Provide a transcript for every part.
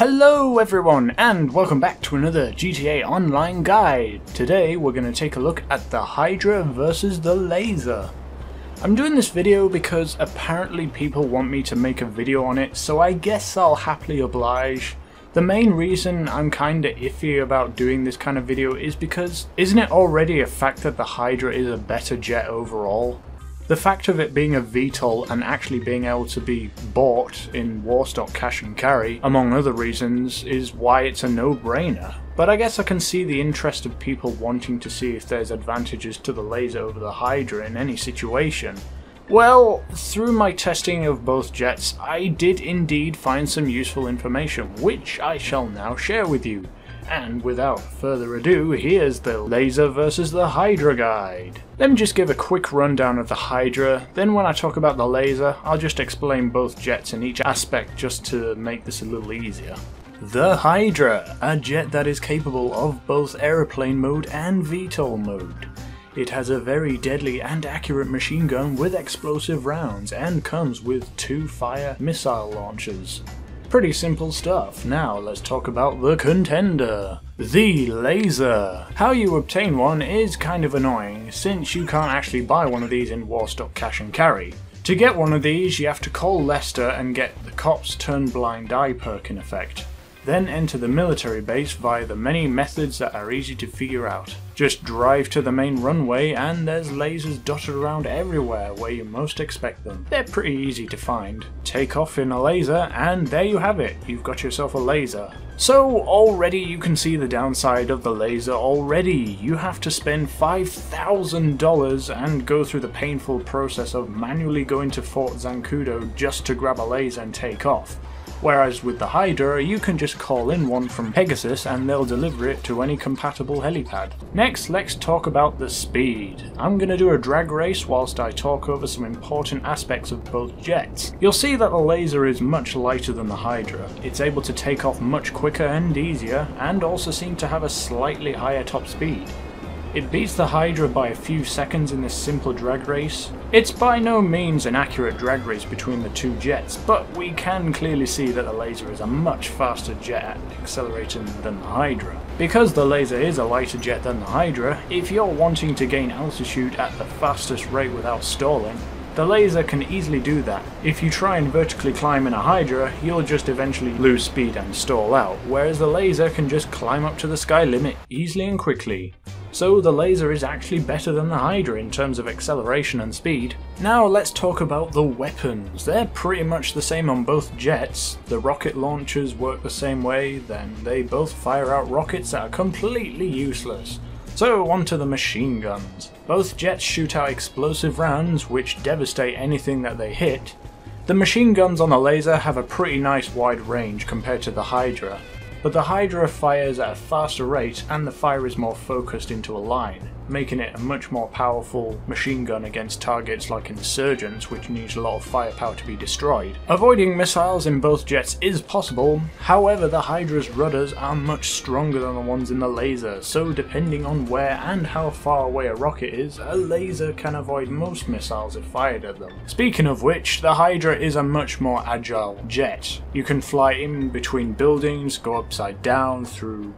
Hello everyone and welcome back to another GTA Online guide. Today we're going to take a look at the Hydra versus the Lazer. I'm doing this video because apparently people want me to make a video on it so I guess I'll happily oblige. The main reason I'm kinda iffy about doing this kind of video is because isn't it already a fact that the Hydra is a better jet overall? The fact of it being a VTOL and actually being able to be bought in Warstock Cash and Carry, among other reasons, is why it's a no-brainer. But I guess I can see the interest of people wanting to see if there's advantages to the Lazer over the Hydra in any situation. Well, through my testing of both jets, I did indeed find some useful information, which I shall now share with you. And without further ado, here's the Lazer versus the Hydra guide. Let me just give a quick rundown of the Hydra, then when I talk about the Lazer, I'll just explain both jets in each aspect just to make this a little easier. The Hydra, a jet that is capable of both aeroplane mode and VTOL mode. It has a very deadly and accurate machine gun with explosive rounds and comes with two fire missile launchers. Pretty simple stuff. Now let's talk about the contender. The Lazer. How you obtain one is kind of annoying since you can't actually buy one of these in Warstock Cash and Carry. To get one of these you have to call Lester and get the cops turn blind eye perk in effect. Then enter the military base via the many methods that are easy to figure out. Just drive to the main runway and there's Lazers dotted around everywhere where you most expect them. They're pretty easy to find. Take off in a Lazer and there you have it, you've got yourself a Lazer. So already you can see the downside of the Lazer already. You have to spend $5,000 and go through the painful process of manually going to Fort Zancudo just to grab a Lazer and take off. Whereas with the Hydra, you can just call in one from Pegasus and they'll deliver it to any compatible helipad. Next, let's talk about the speed. I'm going to do a drag race whilst I talk over some important aspects of both jets. You'll see that the Lazer is much lighter than the Hydra. It's able to take off much quicker and easier, and also seem to have a slightly higher top speed. It beats the Hydra by a few seconds in this simple drag race. It's by no means an accurate drag race between the two jets, but we can clearly see that the Lazer is a much faster jet at accelerating than the Hydra. Because the Lazer is a lighter jet than the Hydra, if you're wanting to gain altitude at the fastest rate without stalling, the Lazer can easily do that. If you try and vertically climb in a Hydra, you'll just eventually lose speed and stall out, whereas the Lazer can just climb up to the sky limit easily and quickly. So the Lazer is actually better than the Hydra in terms of acceleration and speed. Now let's talk about the weapons. They're pretty much the same on both jets. The rocket launchers work the same way, then they both fire out rockets that are completely useless. So onto the machine guns. Both jets shoot out explosive rounds which devastate anything that they hit. The machine guns on the Lazer have a pretty nice wide range compared to the Hydra, but the Hydra fires at a faster rate and the fire is more focused into a line making it a much more powerful machine gun against targets like insurgents which needs a lot of firepower to be destroyed. Avoiding missiles in both jets is possible, however the Hydra's rudders are much stronger than the ones in the Lazer, so depending on where and how far away a rocket is, a Lazer can avoid most missiles if fired at them. Speaking of which, the Hydra is a much more agile jet. You can fly in between buildings, go upside down, through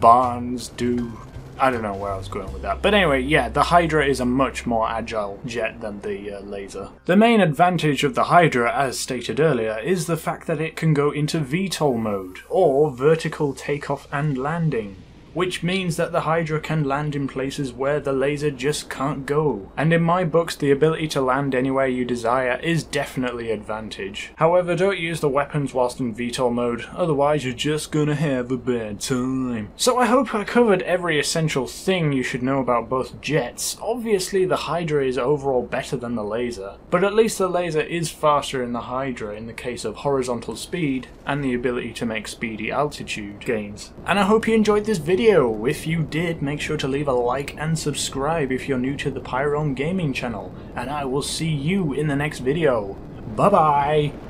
barns, do I don't know where I was going with that. But anyway, yeah, the Hydra is a much more agile jet than the uh, Lazer. The main advantage of the Hydra, as stated earlier, is the fact that it can go into VTOL mode, or vertical takeoff and landing which means that the Hydra can land in places where the Lazer just can't go. And in my books, the ability to land anywhere you desire is definitely advantage. However, don't use the weapons whilst in VTOL mode, otherwise you're just gonna have a bad time. So I hope I covered every essential thing you should know about both jets. Obviously the Hydra is overall better than the Lazer, but at least the Lazer is faster in the Hydra in the case of horizontal speed and the ability to make speedy altitude gains. And I hope you enjoyed this video video. If you did, make sure to leave a like and subscribe if you're new to the Pyrerealm Gaming channel. And I will see you in the next video. Bye bye!